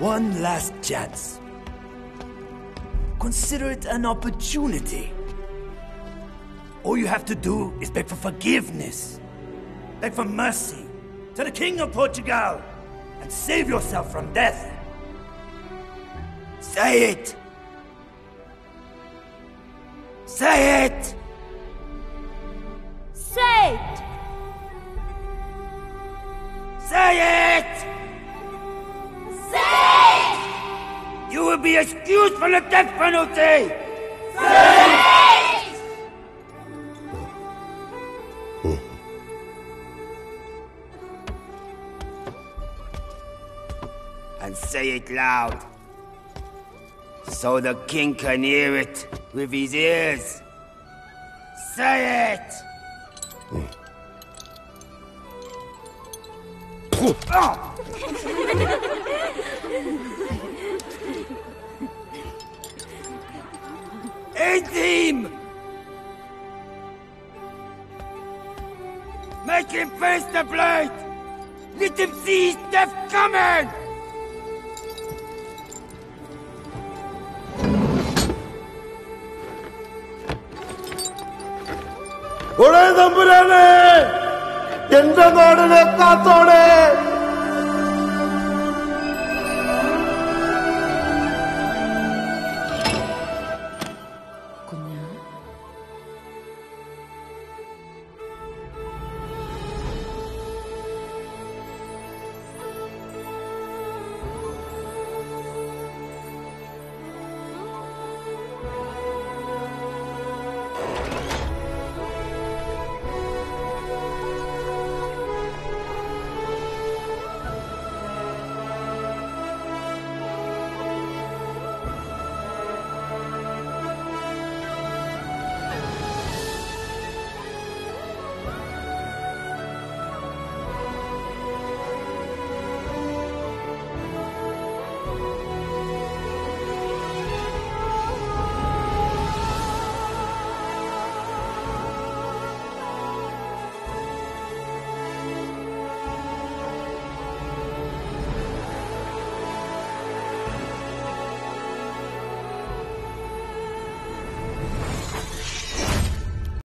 One last chance. Consider it an opportunity. All you have to do is beg for forgiveness, beg for mercy to the King of Portugal, and save yourself from death. Say it! Say it! Say it! Say it! Be excused from the death penalty! And say it loud. So the king can hear it with his ears. Say it! Ah! Team! Make him face the blade! Let him see his death coming! ഒരേ തമ്പുരാനെ എന്റെ നാടിനെ കാത്തോടെ 있었군요.